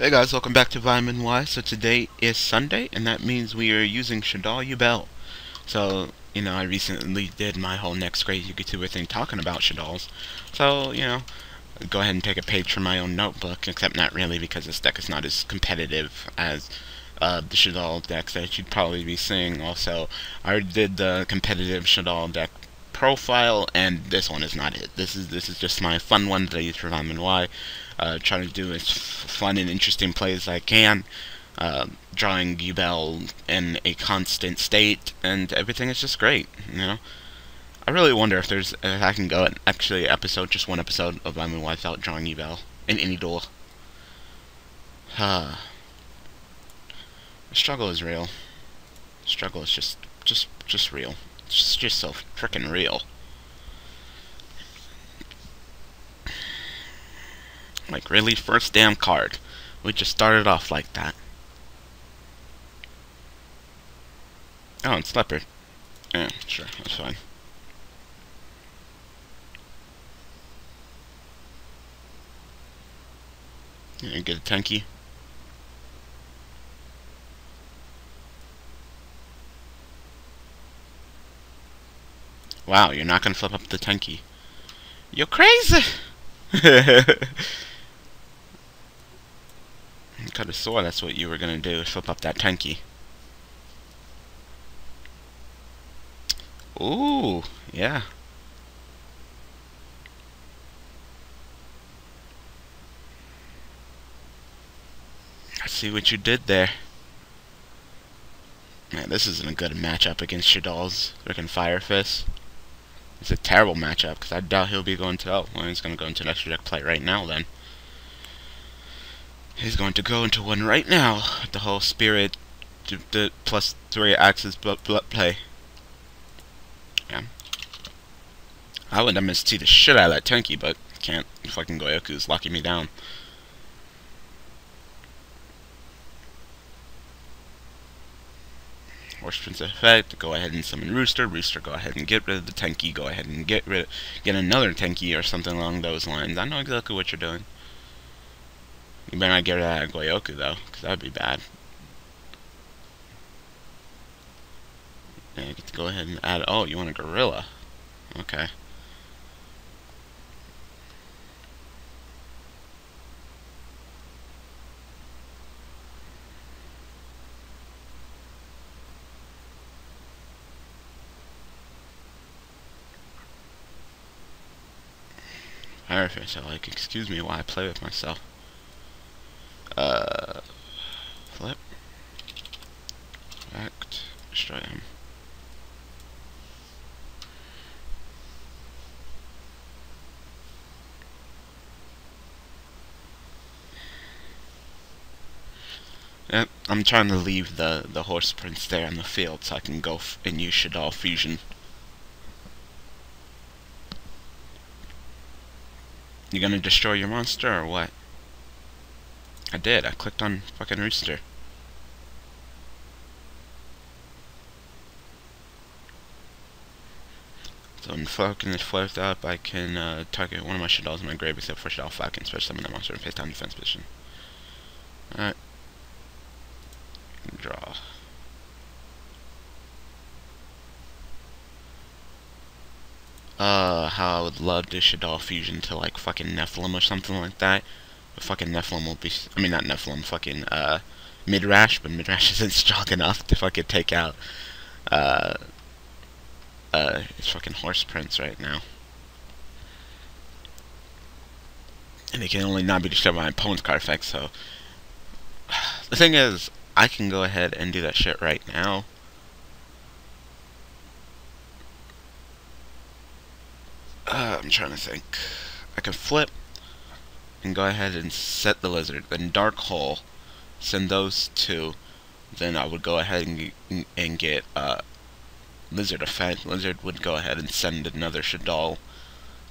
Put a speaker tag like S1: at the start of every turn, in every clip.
S1: Hey guys, welcome back to Vitamin Y. So today is Sunday, and that means we are using Shaddoll Yubel. So, you know, I recently did my whole next grade YouTuber thing talking about Shaddolls. So, you know, go ahead and take a page from my own notebook, except not really because this deck is not as competitive as uh, the Shaddoll decks that you'd probably be seeing. Also, I did the competitive Shaddoll deck profile, and this one is not it. This is this is just my fun one that I use for Vitamin Y. Uh, trying to do as fun and interesting plays as I can. Uh, drawing Yubel in a constant state, and everything is just great, you know? I really wonder if there's if I can go and actually episode, just one episode of Vitamin Y without drawing Yubel in any duel. Huh. the struggle is real. Struggle is just, just, just real. It's just so freaking real. Like, really? First damn card. We just started off like that. Oh, it's leopard. Yeah, sure, that's fine. Yeah, get a Tenki. Wow, you're not gonna flip up the Tenki. You're crazy! Could have swore that's what you were gonna do, flip up that Tenki. Ooh, yeah. I see what you did there. Man, this isn't a good matchup against Shaddolls. Freaking Fire Fist. It's a terrible matchup, because I doubt he'll be going to... Oh, he's going to go into an extra deck play right now, then. He's going to go into one right now. The whole Spirit the plus 3 axes blood play. Yeah. I would have missed the shit out of that Tenki, but can't. Fucking Goyoku's locking me down. Prince effect, go ahead and summon Rooster. Rooster, go ahead and get rid of the Tenki. Go ahead and get rid, get another Tenki or something along those lines. I know exactly what you're doing. You better not get rid of that Goyoku though, because that'd be bad. Yeah, get to go ahead and add. Oh, you want a gorilla? Okay. So like, excuse me while I play with myself. Uh, flip. Act. Destroy him. Yep, I'm trying to leave the, the horse prince there in the field so I can go and use Shaddoll Fusion. You gonna destroy your monster or what? I did. I clicked on fucking Rooster. So when Falcon is flared up, I can uh, target one of my Shaddolls in my grave except for Shaddoll Falcon, special summon that monster in face down defense position. Alright. Draw. Uh, how I would love to Shaddoll Fusion to like fucking Nephilim or something like that. But fucking Nephilim will be, I mean not Nephilim, fucking uh, Midrash, but Midrash isn't strong enough to fucking take out uh, uh, it's fucking Horse Prince right now. And it can only not be destroyed by my opponent's card effect, so... The thing is, I can go ahead and do that shit right now. Uh, I'm trying to think. I can flip and go ahead and set the lizard. Then Dark Hole, send those two. Then I would go ahead and, and get uh, Lizard effect. Lizard would go ahead and send another Shaddoll.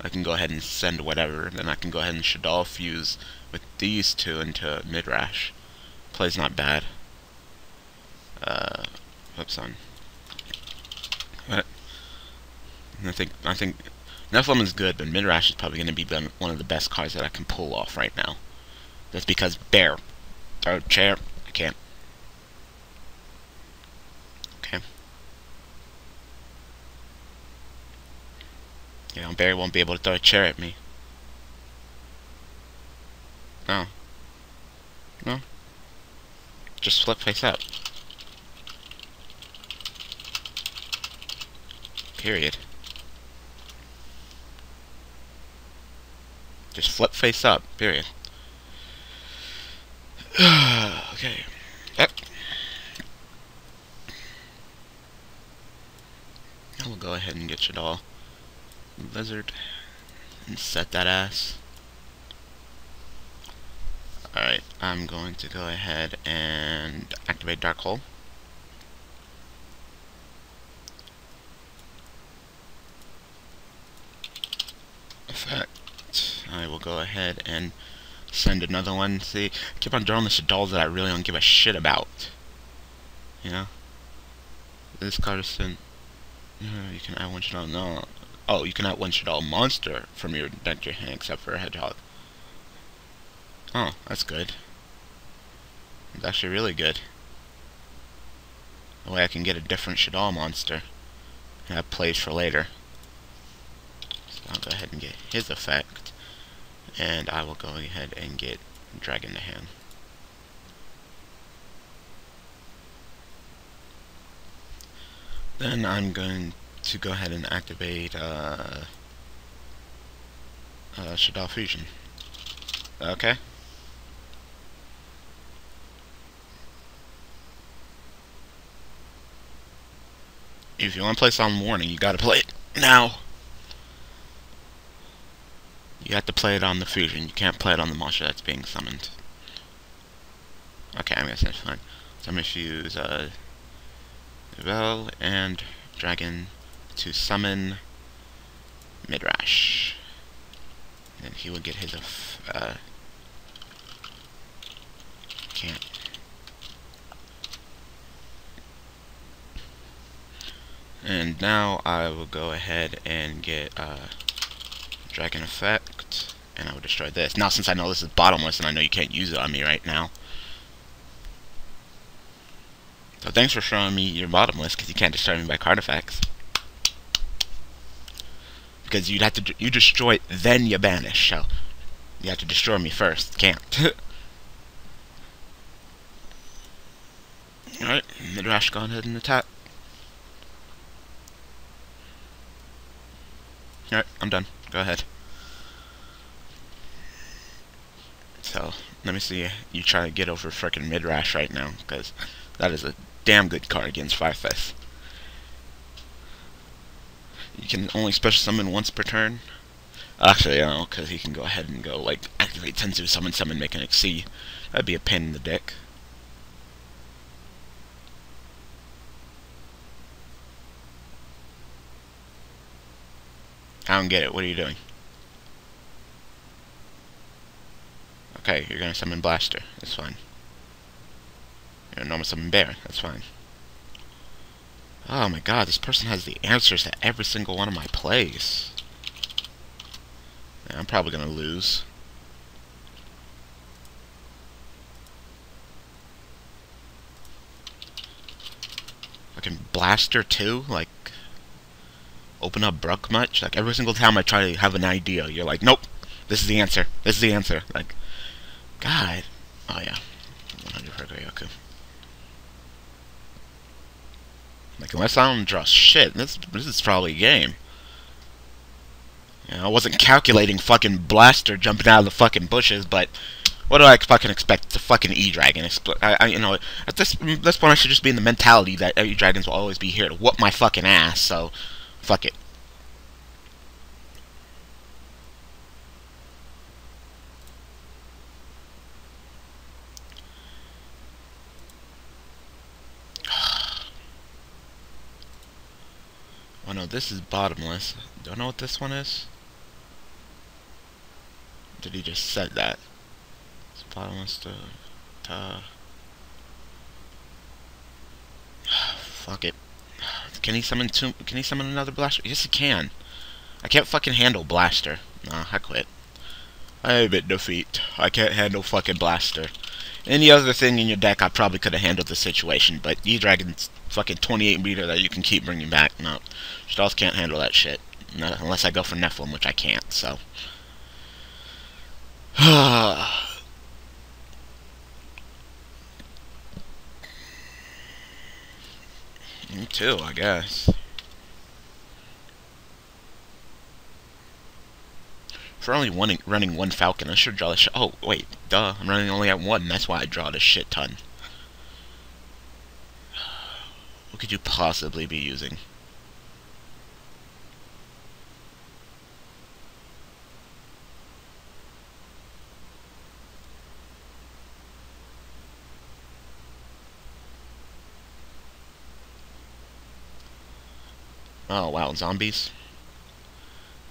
S1: I can go ahead and send whatever. Then I can go ahead and Shaddoll fuse with these two into Midrash. Play's not bad. Uh, oops on. But I think I think Is good, but Midrash is probably going to be one of the best cards that I can pull off right now. That's because Bear. Throw chair. I can't. Okay. You know, Barry won't be able to throw a chair at me. No. No. Just flip face up. Period. Just flip face up. Period. okay. Yep. I will go ahead and get you all. Lizard. And set that ass. Alright, I'm going to go ahead and activate Dark Hole. Effect. I will go ahead and send another one. See, I keep on drawing the dolls that I really don't give a shit about. You know? This card is sent. You can add one Shaddoll. No. Oh, you can add one Shaddoll monster from your deck your hand except for a hedgehog. Oh, that's good. It's actually really good. The way I can get a different Shaddoll monster. And have plays for later. So I'll go ahead and get his effect. And I will go ahead and get Dragon to hand. Then I'm going to go ahead and activate uh, uh, Fusion. Okay. If you want to play Solemn Warning, you gotta play it now. You have to play it on the fusion. You can't play it on the monster that's being summoned. Okay, I guess that's fine. So I'm going to use uh, Vel and Dragon to summon Midrash. And he will get his... Uh, can't And now I will go ahead and get uh, Dragon Effect, and I would destroy this. Now since I know this is bottomless and I know you can't use it on me right now. So thanks for showing me you're bottomless, because you can't destroy me by card effects. Because you'd have to, you destroy it, then you banish, so you have to destroy me first. Can't. Alright, Midrash, go ahead and attack. Alright, I'm done. Go ahead. So, let me see you try to get over frickin' Midrash right now, because that is a damn good card against Fire Fist. You can only special summon once per turn. Actually, I don't because he can go ahead and go, like, activate Tensu, summon, summon, make an Exceed. That'd be a pain in the dick. I don't get it. What are you doing? Okay, you're gonna summon Blaster. That's fine. You're gonna normal summon Bear. That's fine. Oh my god, this person has the answers to every single one of my plays. Yeah, I'm probably gonna lose. Fucking Blaster too? Like, open up Brook much? Like every single time I try to have an idea, you're like, nope, this is the answer. This is the answer. Like, God. Oh yeah, 100 for Goyoku. Like unless I don't draw shit, this this is probably a game. You know, I wasn't calculating fucking blaster jumping out of the fucking bushes, but what do I fucking expect? It's a fucking E-Dragon. I, I, you know, at this this point, I should just be in the mentality that E-Dragons will always be here to whoop my fucking ass. So, Fuck it. Oh no, this is bottomless. Don't know what this one is. Did he just said that? It's bottomless to, Fuck it. Can he summon two? Can he summon another blaster? Yes, he can. I can't fucking handle blaster. Nah, I quit. I admit defeat. I can't handle fucking blaster. Any other thing in your deck, I probably could have handled the situation, but E-Dragon's fucking 28 meter that you can keep bringing back. No, Shaddoll's can't handle that shit. Unless I go for Nephilim, which I can't, so. Me too, I guess. For only one, running one Falcon, I should draw this. Oh, wait, duh. I'm running only at one. That's why I draw this shit ton. What could you possibly be using? Oh, wow, zombies.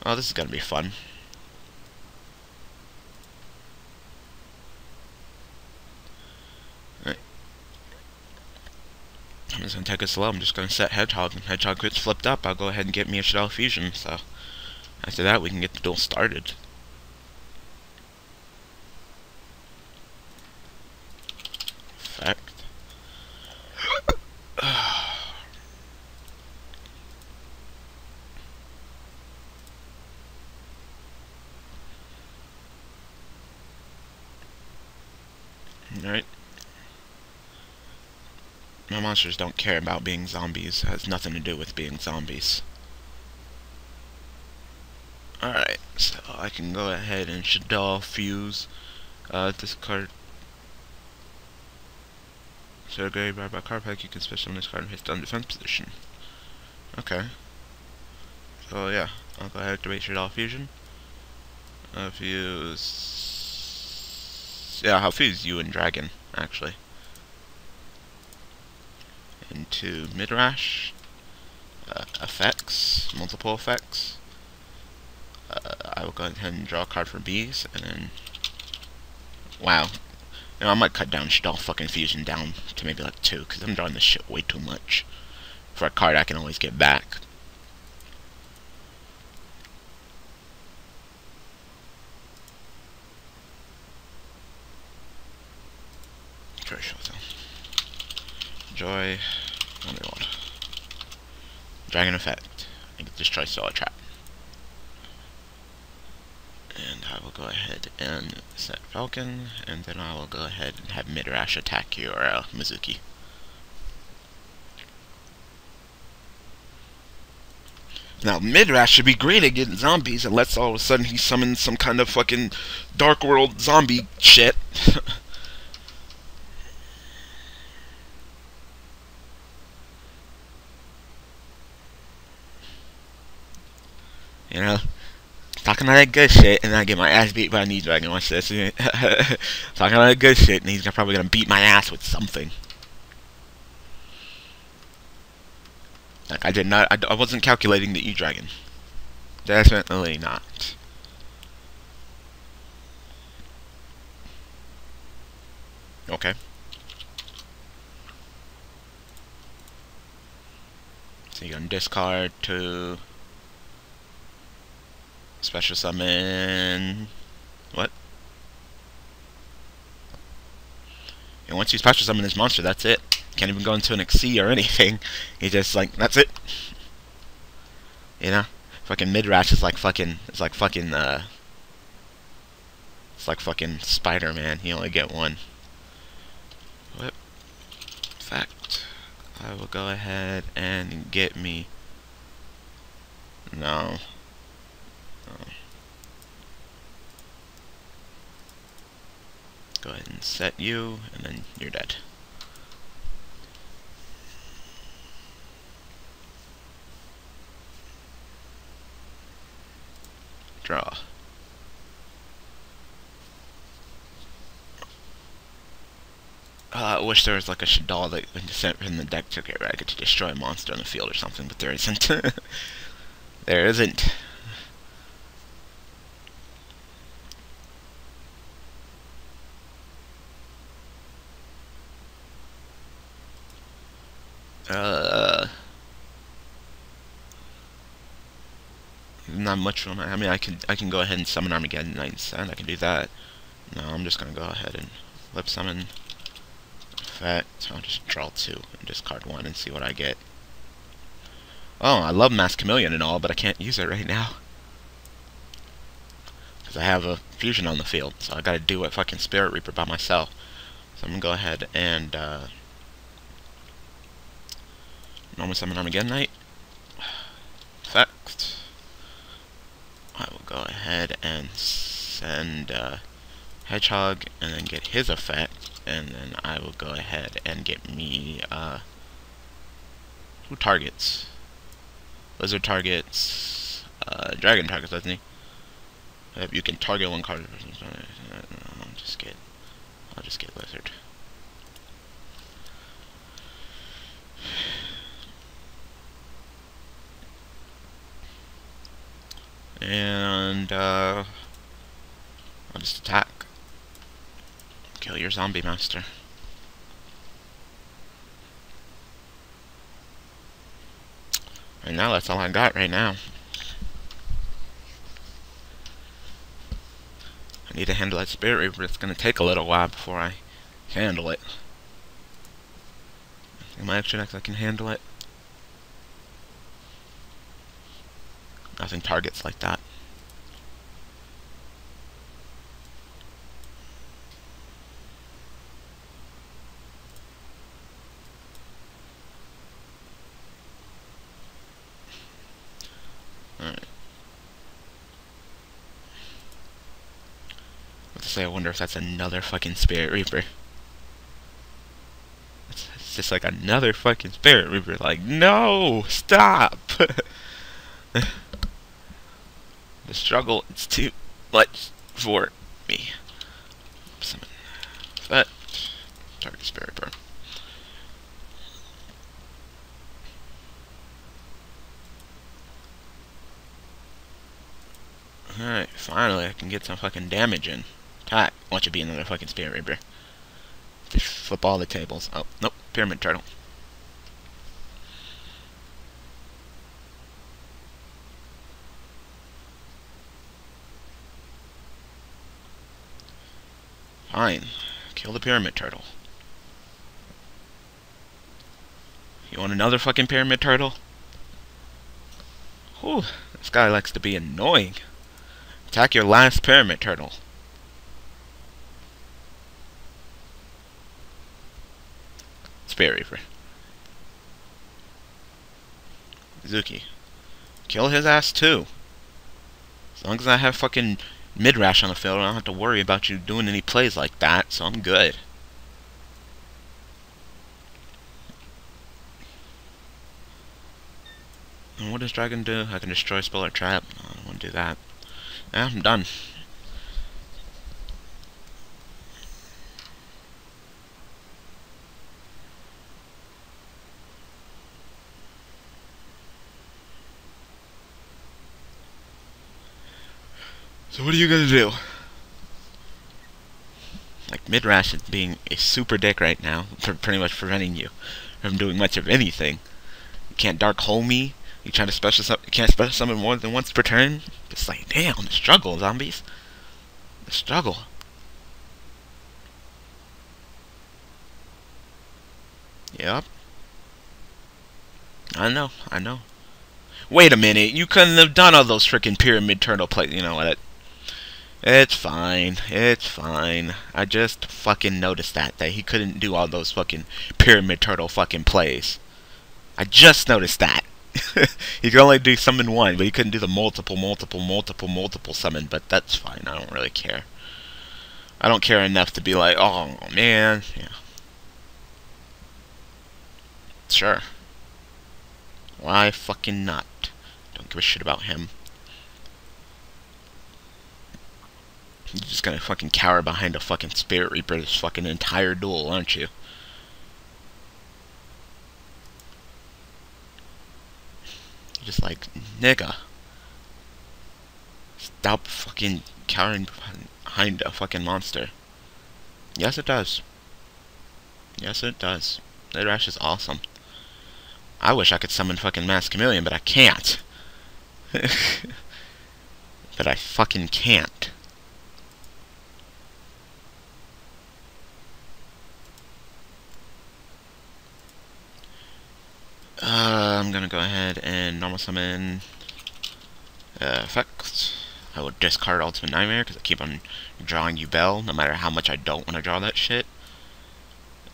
S1: Oh, this is gonna be fun. I'm gonna take us slow. I'm just gonna set Hedgehog. And Hedgehog gets flipped up. I'll go ahead and get me a Shaddoll Fusion. So after that, we can get the duel started. Effect. Alright. My monsters don't care about being zombies. It has nothing to do with being zombies. Alright, so I can go ahead and Shaddoll fuse. Uh, discard. So go by card pack, you can special this card and hit down defense position. Okay. So yeah, I'll go ahead and activate Shaddoll fusion. Uh, fuse. Yeah, I'll fuse you and Dragon, actually into Midrash, uh, effects, multiple effects. Uh, I will go ahead and draw a card for bees, and then, wow, you know, I might cut down Shaddoll fucking Fusion down to maybe like two, because I'm drawing this shit way too much for a card I can always get back. Joy, Underworld. Dragon Effect. I can destroy Solar Trap. And I will go ahead and set Falcon, and then I will go ahead and have Midrash attack your uh, Mezuki. Now, Midrash should be great at getting zombies, unless all of a sudden he summons some kind of fucking Dark World zombie shit. You know? Talking all that good shit, and then I get my ass beat by an E-Dragon. Watch this. Talking all that good shit, and he's probably gonna beat my ass with something. Like, I did not, I, I wasn't calculating the E-Dragon. Definitely not. Okay. So you're gonna discard to Special summon... What? And once you special summon this monster, that's it. Can't even go into an XC or anything. He just like, that's it. You know? Fucking Midrash is like fucking, it's like fucking, uh... It's like fucking Spider-Man. You only get one. What? Fact. I will go ahead and get me... No. Go ahead and set you, and then you're dead. Draw. Uh, I wish there was like a Shaddoll that when sent from the deck to get get to destroy a monster on the field or something, but there isn't. there isn't. Uh, not much I mean, I can I can go ahead and summon Armageddon Knight instead. I can do that. No, I'm just gonna go ahead and lip summon effect. I'll just draw two and discard one and see what I get. Oh, I love Masked Chameleon and all, but I can't use it right now. Because I have a fusion on the field, so I gotta do a fucking Spirit Reaper by myself. So I'm gonna go ahead and, uh... Normal Summon Armageddon Knight. Effect. I will go ahead and send, uh... Hedgehog, and then get his effect, and then I will go ahead and get me, uh, who targets? Lizard targets, uh, Dragon targets, doesn't he? If you can target one card, I'll just get, I'll just get Lizard. And, uh, I'll just attack. Kill your zombie master. And now that's all I got right now. I need to handle that Spirit Reaper. It's going to take a little while before I handle it. My extra decks I can handle it. Nothing targets like that. say, I wonder if that's another fucking Spirit Reaper. It's, it's just like another fucking Spirit Reaper. Like, no! Stop! struggle is too much for me. Summon. But, target Spirit Reaper. Alright, finally I can get some fucking damage in. Alright, watch it be another fucking Spirit Reaper. Just flip all the tables. Oh, nope, Pyramid Turtle. Fine. Kill the Pyramid Turtle. You want another fucking Pyramid Turtle? Whew, this guy likes to be annoying. Attack your last Pyramid Turtle. Spirit Reaper. Zuki. Kill his ass too. As long as I have fucking Midrash on the field, I don't have to worry about you doing any plays like that, so I'm good. And what does Dragon do? I can destroy spell trap. I don't want to do that. Yeah, I'm done. So what are you gonna do? Like Midrash is being a super dick right now, pretty much preventing you from doing much of anything. You can't dark hole me. You trying to special you can't special summon more than once per turn. It's like, damn, the struggle, zombies. The struggle. Yep. I know, I know. Wait a minute, you couldn't have done all those freaking pyramid turtle plays. You know what? It's fine. It's fine. I just fucking noticed that, that he couldn't do all those fucking Pyramid Turtle fucking plays. I just noticed that. he could only do summon one, but he couldn't do the multiple, multiple, multiple, multiple summon, but that's fine. I don't really care. I don't care enough to be like, oh, man. Yeah. Sure. Why fucking not? Don't give a shit about him. You're just gonna fucking cower behind a fucking Spirit Reaper this fucking entire duel, aren't you? You're just like, nigga. Stop fucking cowering behind a fucking monster. Yes, it does. Yes, it does. That rash is awesome. I wish I could summon fucking Masked Chameleon, but I can't. but I fucking can't. I'm gonna go ahead and normal summon uh, effects. I will discard Ultimate Nightmare because I keep on drawing Yubel, no matter how much I don't want to draw that shit.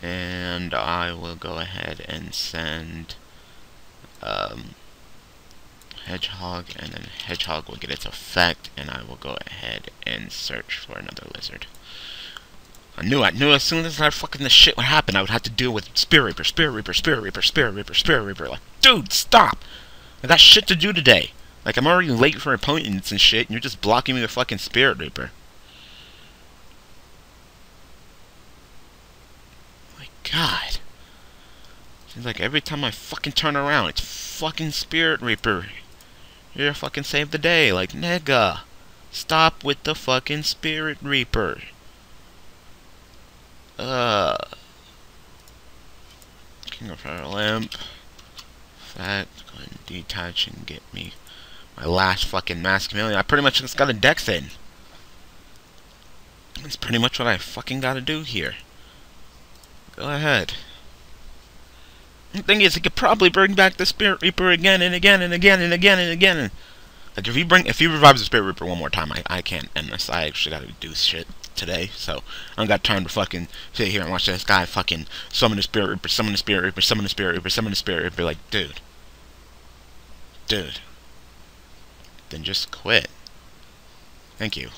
S1: And I will go ahead and send um, Hedgehog, and then Hedgehog will get its effect, and I will go ahead and search for another lizard. I knew, I knew as soon as that fucking this shit would happen, I would have to deal with Spirit Reaper, Spirit Reaper, Spirit Reaper, Spirit Reaper, Spirit Reaper. Like, dude, stop! I got shit to do today. Like, I'm already late for appointments and shit, and you're just blocking me with fucking Spirit Reaper. My god. Seems like every time I fucking turn around, it's fucking Spirit Reaper. You're fucking save the day. Like, nigga. Stop with the fucking Spirit Reaper. Uh. King of Feral Imps. That. Go ahead and detach and get me my last fucking Masked Chameleon. I pretty much just got a dex in. That's pretty much what I fucking gotta do here. Go ahead. The thing is, he could probably bring back the Spirit Reaper again and again and again and again and again. Like if he bring, if he revives the Spirit Reaper one more time, I I can't end this. I actually gotta do shit today, so I don't got time to fucking sit here and watch this guy fucking summon the Spirit Reaper, summon the Spirit Reaper, summon the Spirit Reaper, summon the Spirit Reaper. Like, dude, dude, then just quit. Thank you.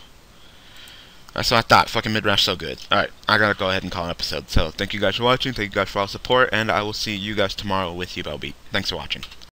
S1: That's what I thought. Fucking Midrash so good. Alright, I gotta go ahead and call an episode. So, thank you guys for watching. Thank you guys for all support. And I will see you guys tomorrow with Yubel Beat. Thanks for watching.